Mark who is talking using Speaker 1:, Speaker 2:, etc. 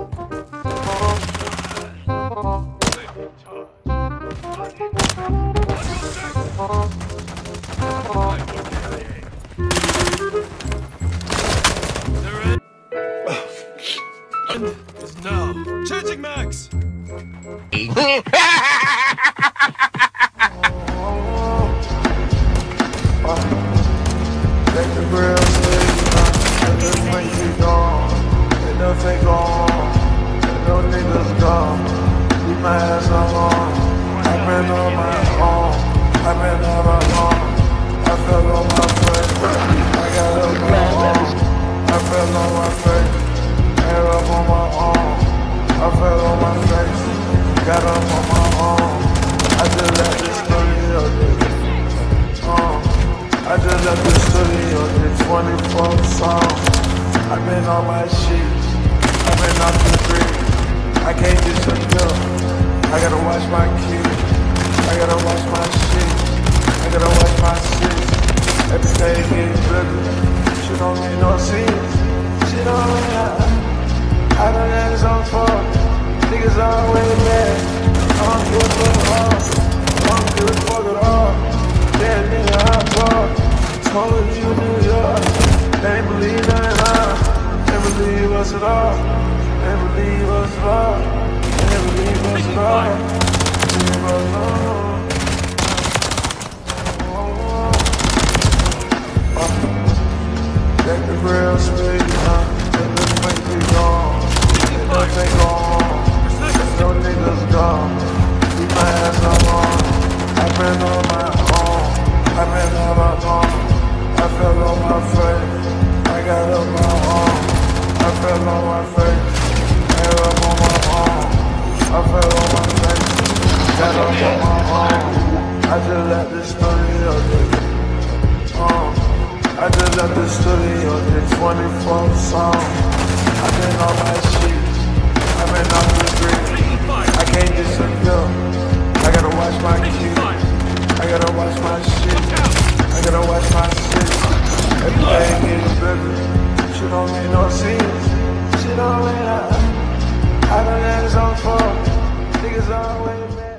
Speaker 1: now. Changing max!
Speaker 2: Take the grill, this make Ass alone. I've been on my own. I've been out alone. I fell on my face. I got up on my own. I fell on my face. Hair up on my own. I fell on my face. Got up on my own. I just let this studio. Uh, I just left the studio, did 24 songs. I've been on my shit, I've been off the grid. I can't disappear. I gotta watch my kids. I gotta watch my shit. I gotta watch my shit. Every day getting better. She don't make no sense. She don't make I done had some fun. Niggas always mad. I don't give a fuck all. I don't give a fuck all. That nigga hot dog. Told you New York. They ain't believe nothing, huh? They believe us at all. They believe us at all. They I fell on my. Got on my own. I just let the studio nigga. Uh, I just left the studio, did 24 songs. I've been on my shit. Off the. I can't disappear. I gotta watch my kids. I gotta watch my shit. I gotta watch my shit. Everything gets better. She don't make no sense. She don't make no always, always.